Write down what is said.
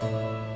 Bye.